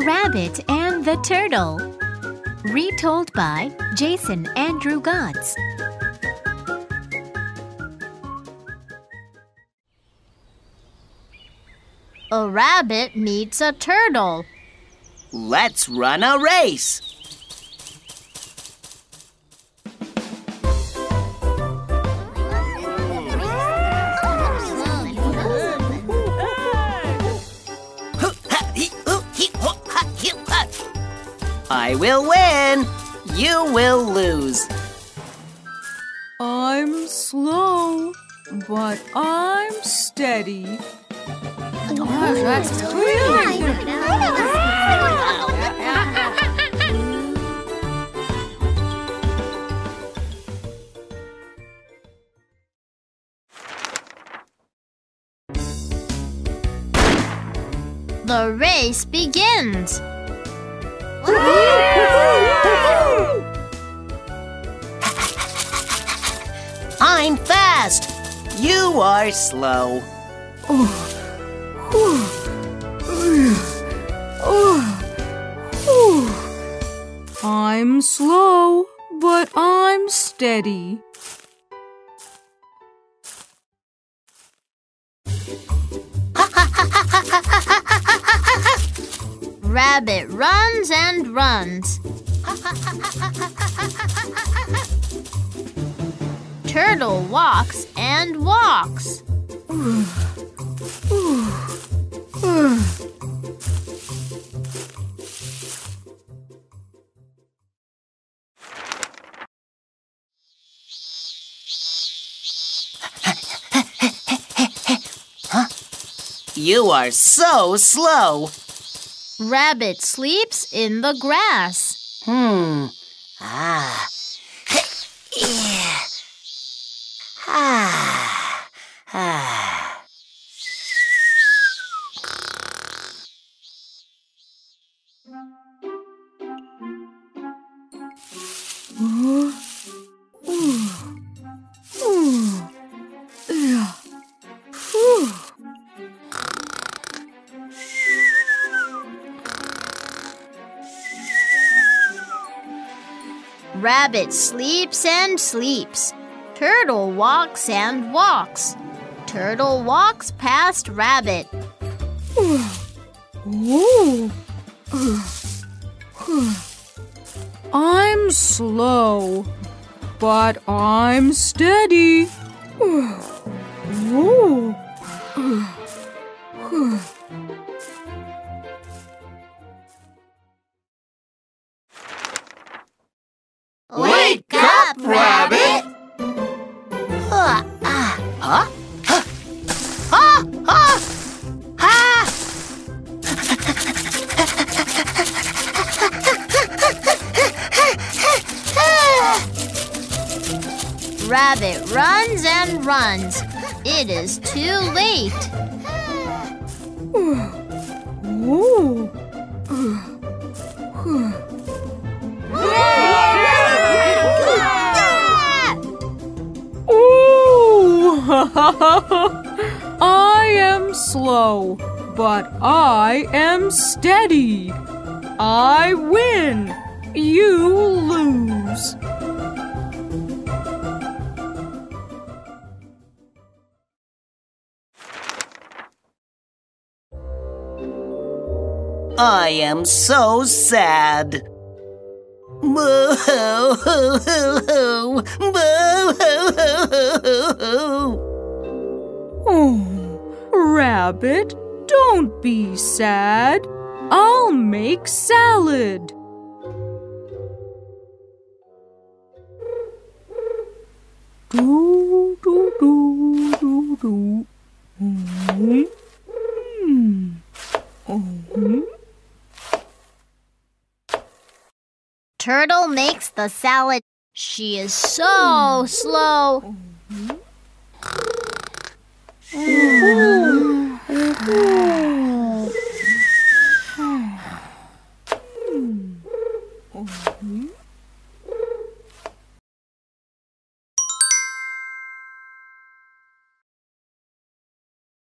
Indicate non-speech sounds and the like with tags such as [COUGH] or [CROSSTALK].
The Rabbit and the Turtle. Retold by Jason Andrew Gotts. A rabbit meets a turtle. Let's run a race. I will win. You will lose. I'm slow, but I'm steady. The race begins. I'm fast. You are slow. I'm slow, but I'm steady. [LAUGHS] Rabbit runs and runs. Turtle walks and walks. You are so slow. Rabbit sleeps in the grass. Hmm. Ah. Yeah. Ah. Ah. Rabbit sleeps and sleeps. Turtle walks and walks. Turtle walks past Rabbit. I'm slow, but I'm steady. Wake up, rabbit! Huh? Huh? Huh? Ah! Rabbit runs and runs. It is too late. Ooh. Ooh. Slow, but I am steady. I win. You lose. I am so sad. Boo hoo hoo hoo hoo. Boo hoo hoo hoo hoo. Oh, Rabbit, don't be sad. I'll make salad. Do, do, do, do, do. Mm. Mm. Oh. Turtle makes the salad. She is so slow. 嗯。